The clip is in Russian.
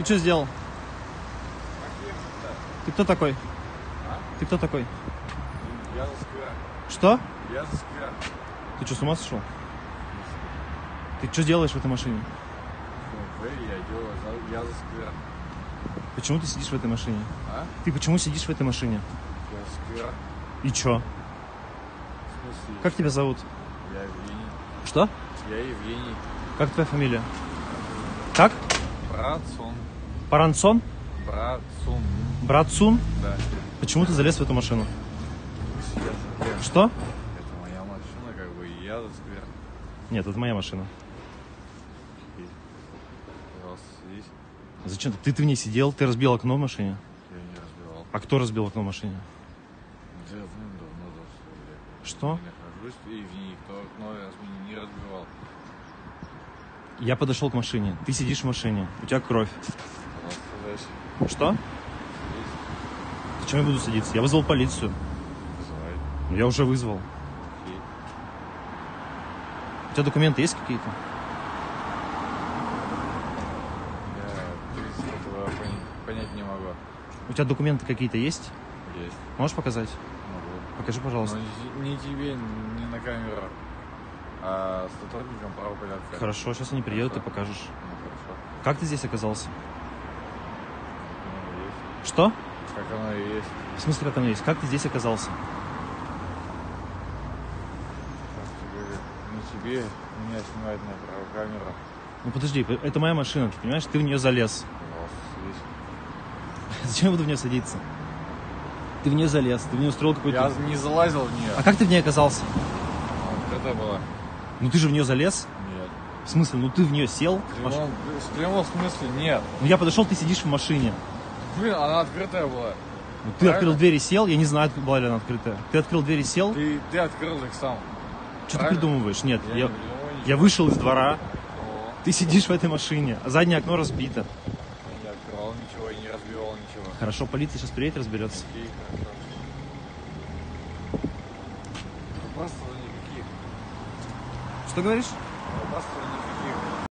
Ты что сделал? Ты кто такой? Ты кто такой? Я за сквер. Что? Я за сквер. Ты что, с ума сошел? Ты что делаешь в этой машине? Ну, я делаю, я за сквер. Почему ты сидишь в этой машине? А? Ты почему сидишь в этой машине? Я сквер. И чё? В смысле? Как тебя зовут? Я Евгений. Что? Я Евгений. Как твоя фамилия? Как? Братсон. Парансон? Братсон. Братсун? Да. Почему ты залез в эту машину? Я. Что? Это моя машина, как бы, и я за сквер. Нет, это моя машина. Пожалуйста, садись. Зачем? Ты, ты в ней сидел, ты разбил окно в машине. Я не разбивал. А кто разбил окно в машине? Давным-давно дошло, бля. Что? Я нахожусь, и в ней никто окно не разбивал. Я подошел к машине. Ты сидишь в машине. У тебя кровь. Пожалуйста, садись. Что? Садись. Зачем я буду садиться? Я вызвал полицию. Вызывай. Ну, Я уже вызвал. Окей. У тебя документы есть какие-то? Я, понять не могу. У тебя документы какие-то есть? Есть. Можешь показать? Могу. Покажи, Но пожалуйста. не, не тебе, не на камеру, а с сотрудником правопорядка. Хорошо, сейчас они приедут, ты Хорошо. покажешь. Ну, хорошо. Как ты здесь оказался? Как оно и есть. Что? Как оно и есть. В смысле, как оно есть? Как ты здесь оказался? Как тебе не тебе меня снимать на правокамеру. Ну подожди, это моя машина, ты понимаешь? Ты в нее залез. Зачем я буду в нее садиться? Ты в нее залез, ты в нее устроил какой-то... Я не залазил в нее. А как ты в ней оказался? Это было. Ну ты же в нее залез? Нет. В смысле, ну ты в нее сел? В Маш- прямом, в прямом смысле нет. Ну я подошел, ты сидишь в машине. Блин, она открытая была. Ну, ты Правильно. открыл дверь и сел, я не знаю, была ли она открытая. Ты открыл дверь и сел? Ты, ты открыл их сам. Что ты придумываешь? Нет, Я, я, не я вышел из двора, О, ты сидишь в этой машине, а заднее окно разбито. Не открывал ничего и не разбивал ничего. Хорошо, полиция сейчас приедет, разберется. Окей, хорошо. Вопросов никаких. Что говоришь? Вопросов никаких.